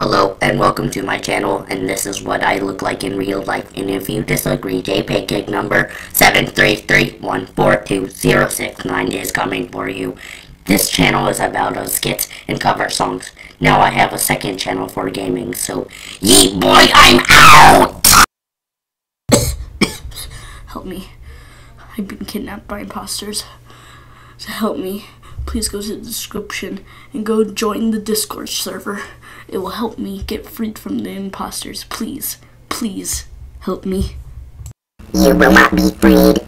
Hello and welcome to my channel and this is what I look like in real life and if you disagree JPEG number 733142069 is coming for you. This channel is about uh, skits and cover songs. Now I have a second channel for gaming so yeet boy I'm out! Help me. I've been kidnapped by imposters. So help me. Please go to the description and go join the Discord server. It will help me get freed from the imposters. Please, please help me. You will not be freed.